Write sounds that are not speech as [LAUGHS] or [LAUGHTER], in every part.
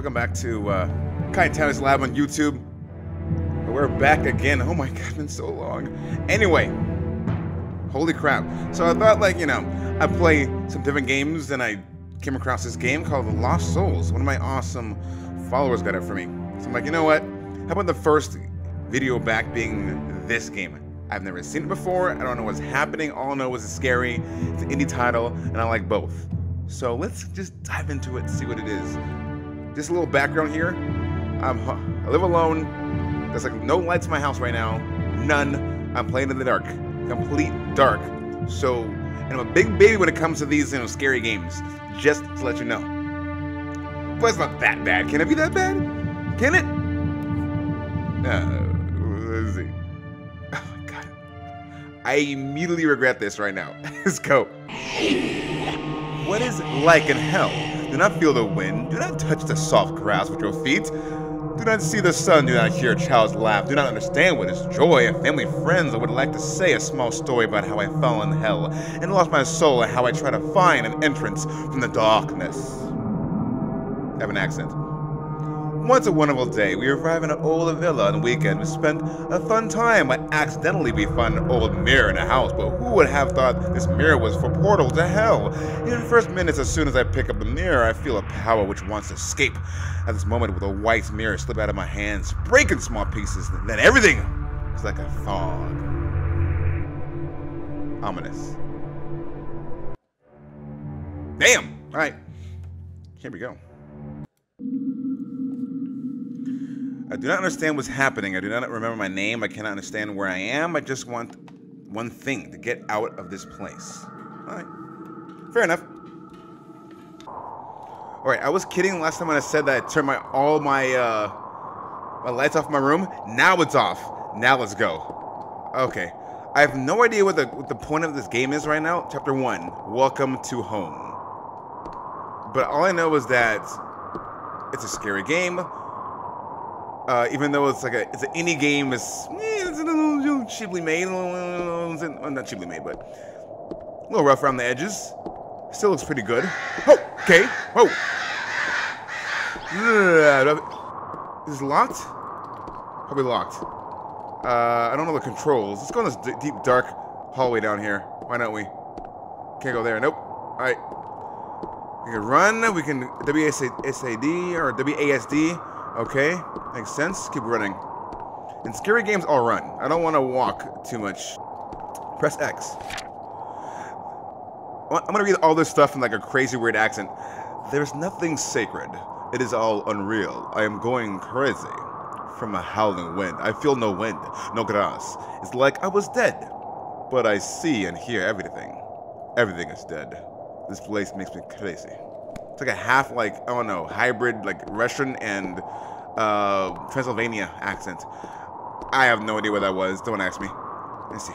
welcome back to uh, Kaitality's Lab on YouTube. We're back again. Oh my god, it's been so long. Anyway, holy crap. So I thought, like, you know, I'd play some different games, and I came across this game called The Lost Souls. One of my awesome followers got it for me. So I'm like, you know what? How about the first video back being this game? I've never seen it before. I don't know what's happening. All I know is it's scary. It's an indie title, and I like both. So let's just dive into it and see what it is. Just a little background here. I'm, I live alone. There's like no lights in my house right now. None. I'm playing in the dark. Complete dark. So, and I'm a big baby when it comes to these, you know, scary games. Just to let you know. But it's not that bad. Can it be that bad? Can it? Uh, let's see. [LAUGHS] Oh my god. I immediately regret this right now. [LAUGHS] Let's go. What is it like in hell? Do not feel the wind. Do not touch the soft grass with your feet. Do not see the sun. Do not hear a child's laugh. Do not understand what is joy. A family friends, I would like to say a small story about how I fell in hell and lost my soul and how I try to find an entrance from the darkness. I have an accent. Once a wonderful day, we arrive in an old villa on the weekend. We spent a fun time, but accidentally we find an old mirror in the house. But who would have thought this mirror was for portal to hell? In the first minutes, as soon as I pick up the mirror, I feel a power which wants to escape. At this moment, with a white mirror slip out of my hands, break in small pieces, and then everything is like a fog. Ominous. Damn! Alright. Here we go. I do not understand what's happening. I do not remember my name. I cannot understand where I am. I just want one thing to get out of this place. All right. Fair enough. All right, I was kidding last time when I said that I turned my all my uh my lights off my room. Now it's off. Now let's go. Okay. I have no idea what the what the point of this game is right now. Chapter 1. Welcome to home. But all I know is that it's a scary game. Uh, even though it's like a it's an indie game, it's, eh, it's a little cheaply made, well, not cheaply made, but a little rough around the edges. Still looks pretty good. Oh, okay. Whoa. Is locked? Probably locked. Uh, I don't know the controls. Let's go in this deep, dark hallway down here. Why don't we? Can't go there. Nope. All right. We can run. We can WASD or WASD. Okay, makes sense. Keep running. In scary games, I'll run. I don't want to walk too much. Press X. I'm gonna read all this stuff in like a crazy weird accent. There's nothing sacred. It is all unreal. I am going crazy. From a howling wind. I feel no wind, no grass. It's like I was dead. But I see and hear everything. Everything is dead. This place makes me crazy. It's like a half, like, I don't know, hybrid, like Russian and uh, Transylvania accent. I have no idea what that was. Don't ask me. Let's see.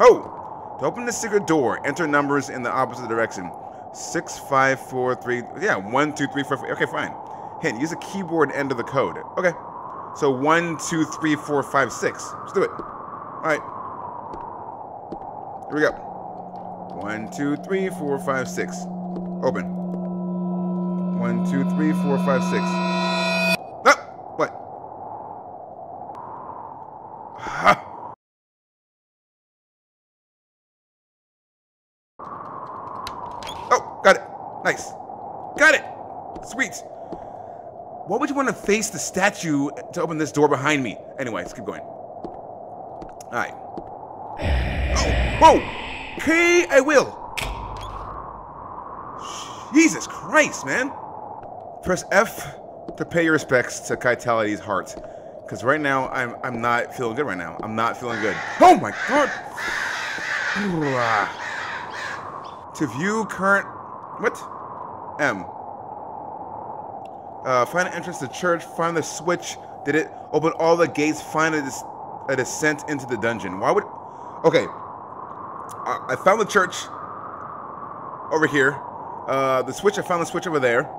Oh! To open the secret door, enter numbers in the opposite direction. Six, five, four, three. Yeah, one, two, three, four. Okay, fine. Hint: Use the keyboard end of the code. Okay. So one, two, three, four, five, six. Let's do it. All right. Here we go. One, two, three, four, five, six. Open. One, two, three, four, five, six. Ah! What? Ah! Oh, got it. Nice. Got it. Sweet. Why would you want to face the statue to open this door behind me? Anyway, let's keep going. All right. Oh, whoa. Okay, I will. Jesus Christ, man. Press F to pay your respects to Kaitality's heart. Because right now, I'm, I'm not feeling good right now. I'm not feeling good. Oh my god! [SIGHS] to view current... What? M. Uh, find an entrance to church. Find the switch. Did it open all the gates? Find a, a descent into the dungeon. Why would... Okay. I, I found the church over here. Uh, the switch, I found the switch over there.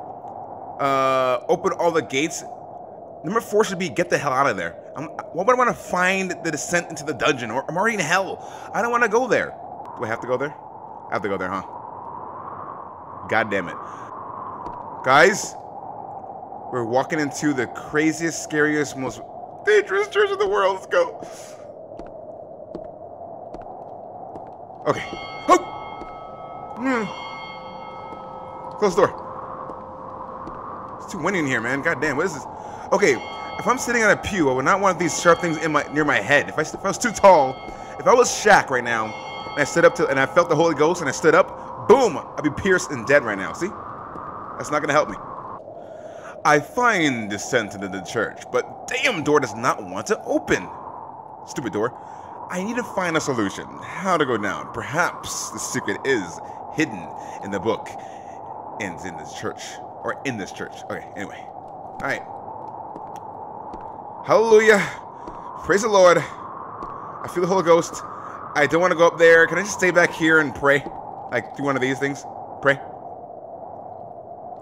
Uh, open all the gates. Number four should be get the hell out of there. I'm, why would I want to find the descent into the dungeon? Or I'm already in hell. I don't want to go there. Do I have to go there? I have to go there, huh? God damn it. Guys, We're walking into the craziest, scariest, most dangerous church in the world. Let's go. Okay. Oh! Mm. Close the door. In here, man. God damn, what is this? Okay, if I'm sitting on a pew, I would not want these sharp things in my near my head. If I, if I was too tall, if I was Shaq right now, and I stood up to, and I felt the Holy Ghost, and I stood up, boom, I'd be pierced and dead right now. See? That's not gonna help me. I find descent into the church, but damn door does not want to open. Stupid door. I need to find a solution. How to go down. Perhaps the secret is hidden in the book and in this church. Or in this church. Okay, anyway. Alright. Hallelujah. Praise the Lord. I feel the Holy Ghost. I don't want to go up there. Can I just stay back here and pray? Like, do one of these things? Pray?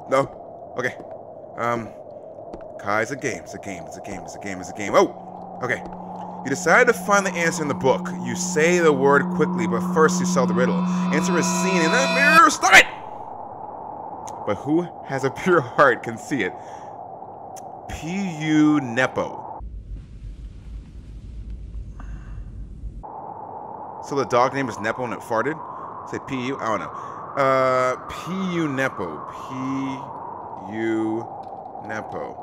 No? Okay. Um, Kai, it's a game. It's a game. It's a game. It's a game. It's a game. Oh! Okay. You decide to find the answer in the book. You say the word quickly, but first you solve the riddle. Answer is seen in the mirror. Stop it! But who has a pure [LAUGHS] heart can see it. P.U. Nepo. So the dog name is Nepo and it farted? Say P.U.? I don't know. Uh, P.U. Nepo. P.U. Nepo.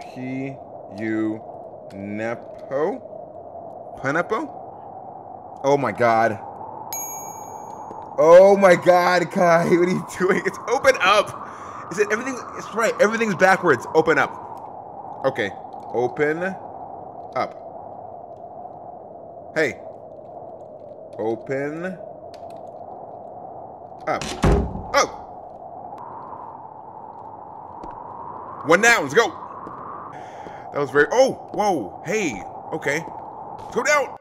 P.U. Nepo? Pineapple? Oh my god. Oh my god, Kai, [LAUGHS] what are you doing? It's open up. Is it everything? It's right. Everything's backwards. Open up. Okay. Open up. Hey. Open up. Oh. One down. Let's go. That was very. Oh. Whoa. Hey. Okay. Let's go down.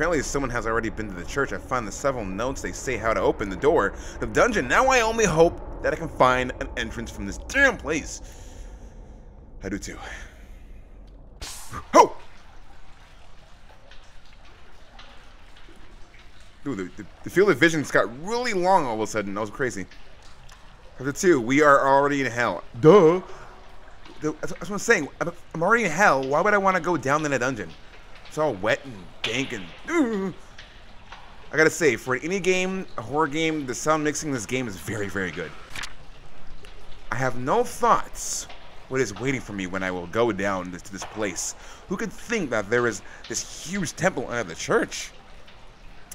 Apparently someone has already been to the church. I find the several notes they say how to open the door of the dungeon. Now I only hope that I can find an entrance from this damn place. I do too. Oh! Dude, the, the, the field of visions got really long all of a sudden. That was crazy. Chapter 2, we are already in hell. Duh! That's what I'm saying. I'm already in hell. Why would I want to go down in a dungeon? It's all wet and dank and. I gotta say, for any game, a horror game, the sound mixing in this game is very, very good. I have no thoughts what is waiting for me when I will go down to this place. Who could think that there is this huge temple under the church?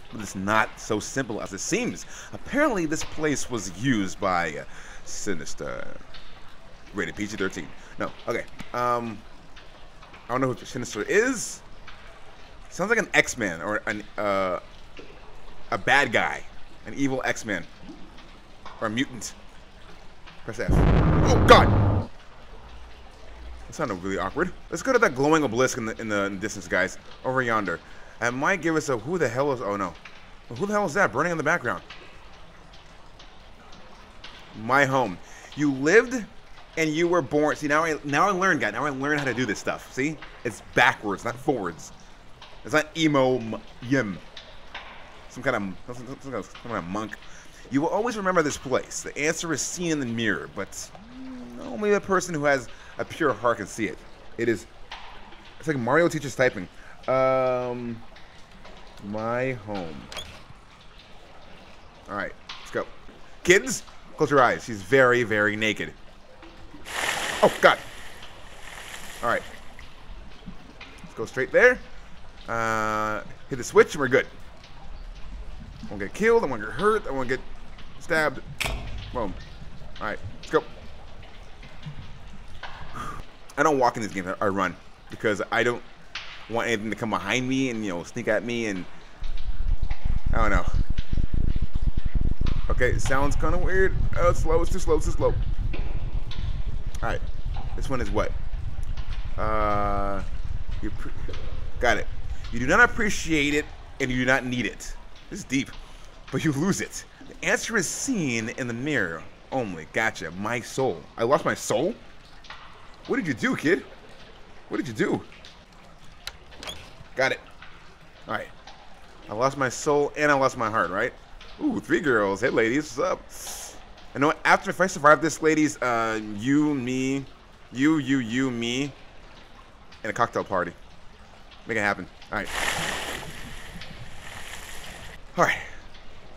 But it's not so simple as it seems. Apparently, this place was used by uh, Sinister. Rated PG-13. No, okay. Um, I don't know who Sinister is. Sounds like an X-Man or an uh, a bad guy, an evil X-Man or a mutant. Press F. Oh God! That sounded really awkward. Let's go to that glowing obelisk in the in the, distance, guys. Over yonder. It might give us a who the hell is? Oh no, who the hell is that burning in the background? My home. You lived and you were born. See now I now I learned, guy. Now I learned how to do this stuff. See, it's backwards, not forwards. It's not emo yim. Some kind of some, some, some kind of monk. You will always remember this place. The answer is seen in the mirror, but only the person who has a pure heart can see it. It is. It's like Mario teaches typing. Um, my home. All right, let's go. Kids, close your eyes. She's very, very naked. Oh God. All right. Let's go straight there. Uh, hit the switch and we're good. I won't get killed. I won't get hurt. I won't get stabbed. Boom. All right, let's go. I don't walk in this game. I run because I don't want anything to come behind me and you know sneak at me and I don't know. Okay, sounds kind of weird. Oh, it's slow. It's too slow. It's too slow. All right, this one is what? Uh, you got it. You do not appreciate it and you do not need it. This is deep, but you lose it. The answer is seen in the mirror only. Gotcha. My soul. I lost my soul? What did you do, kid? What did you do? Got it. All right. I lost my soul and I lost my heart, right? Ooh, three girls. Hey, ladies, what's up? I know after if I survive this, ladies, uh, you, me, you, you, you, me, and a cocktail party. Make it happen. All right. All right.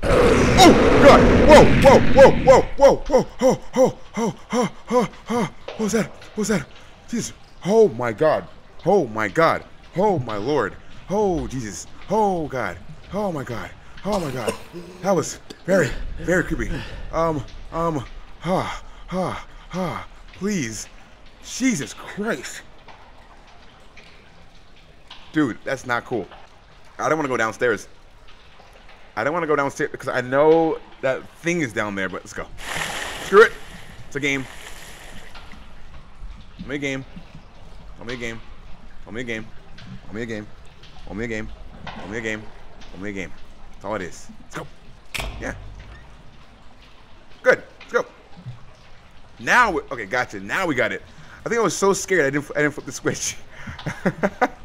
Oh God! Whoa! Whoa! Whoa! Whoa! Whoa! Whoa! Oh! Oh! Oh! Oh! Oh! What was that? What was that? Jesus! Oh my God! Oh my God! Oh my Lord! Oh Jesus! Oh God! Oh my God! Oh my God! That was very, very creepy. Um, um, ha, ha, ha. Please, Jesus Christ, dude, that's not cool. I don't want to go downstairs. I don't want to go downstairs because I know that thing is down there. But let's go. Screw it. It's a game. Only a game. Only a game. Only a game. Only a game. Only a game. Only a game. Only a game. That's all it is. Let's go. Yeah. Good. Let's go. Now, okay, gotcha. Now we got it. I think I was so scared I didn't I didn't flip the switch. [LAUGHS]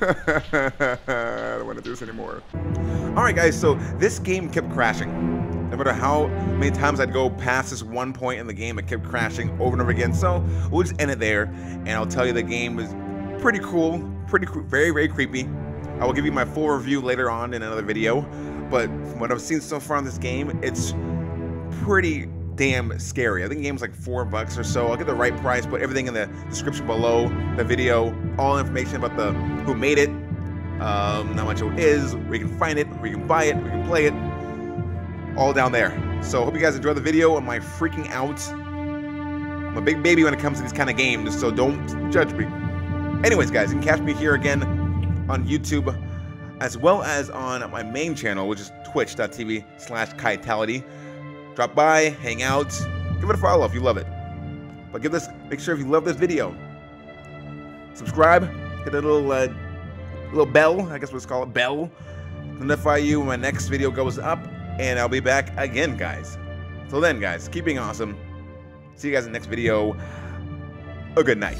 [LAUGHS] I don't want to do this anymore. All right, guys. So this game kept crashing. No matter how many times I'd go past this one point in the game, it kept crashing over and over again. So we'll just end it there, and I'll tell you the game was pretty cool, pretty very very creepy. I will give you my full review later on in another video, but from what I've seen so far in this game, it's pretty damn scary. I think the game's like four bucks or so. I'll get the right price, put everything in the description below the video, all information about the who made it, um, how much it is, where you can find it, where you can buy it, where you can play it, all down there. So hope you guys enjoy the video on my freaking out. I'm a big baby when it comes to these kind of games, so don't judge me. Anyways, guys, you can catch me here again on YouTube, as well as on my main channel, which is twitch.tv slash Kaitality. Drop by, hang out, give it a follow if you love it. But give this, make sure if you love this video, subscribe, hit that little, uh, little bell, I guess let's call it bell, notify you when my next video goes up, and I'll be back again, guys. Till then, guys, keep being awesome. See you guys in the next video. A good night.